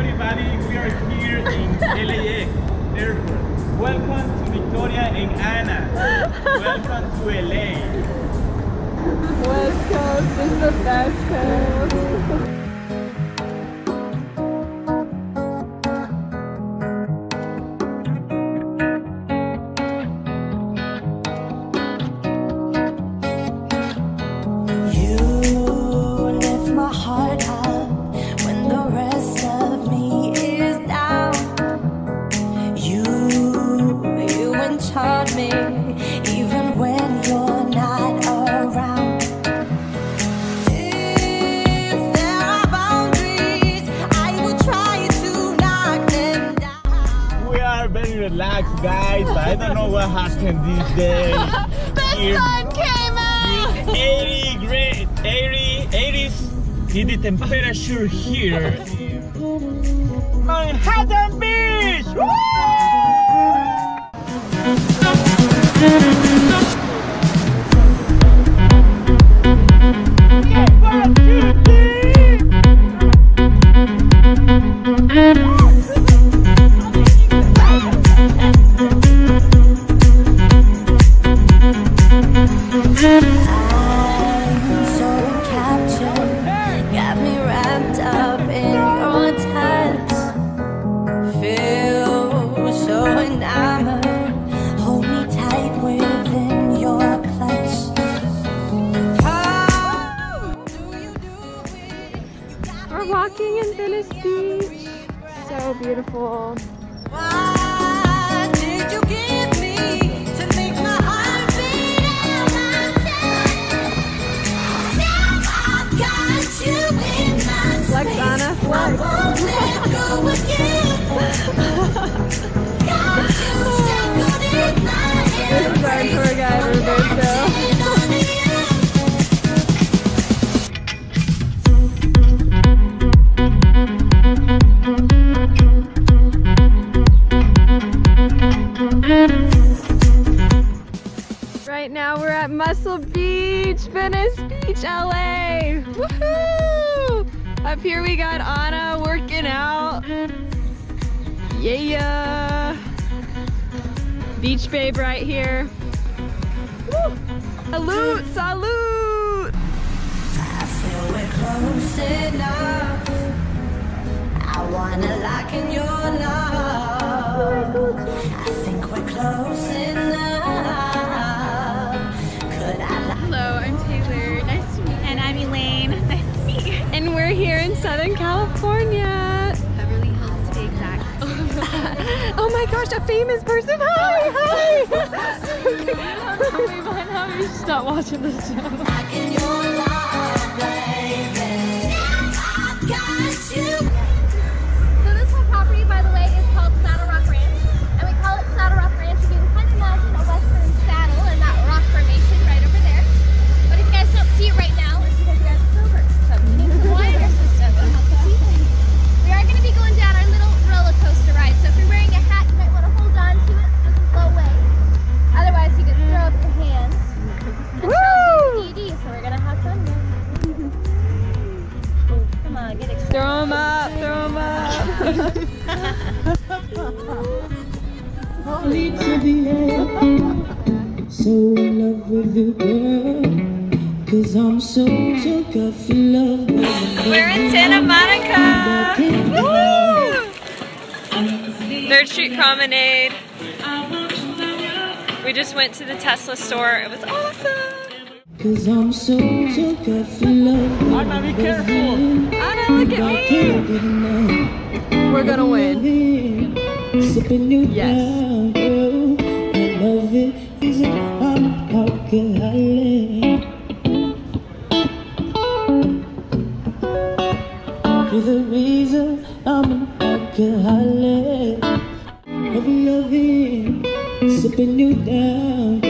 everybody. We are here in LAX Airport. Welcome to Victoria and Anna. Welcome to LA. West Coast is the best coast. Very relaxed, guys, but I don't know what happened these days. The sun came out! 80 grade, 80, 80s in the temperature here. Manhattan Beach! Woo! One, two, In Venice Beach. So beautiful. Right now we're at Muscle Beach, Venice Beach, LA. Woohoo! Up here we got Anna working out. Yeah. Beach babe right here. Woo! Salute, salute! Southern California. Beverly Hills to be exact. oh my gosh, a famous person. Hi, hi. Wait, by now you should stop watching this show. Up. So in love with you, girl. Cause I'm so took off your love. We're in Santa Monica. Woo! Third Street Promenade. We just went to the Tesla store. It was awesome. Cause I'm so took off your love. Anna, be careful. Anna, look at me. We're gonna win. Yes. I love it. Is it I'm alcoholic? You're the reason I'm an alcoholic. Love you. Sipping you down,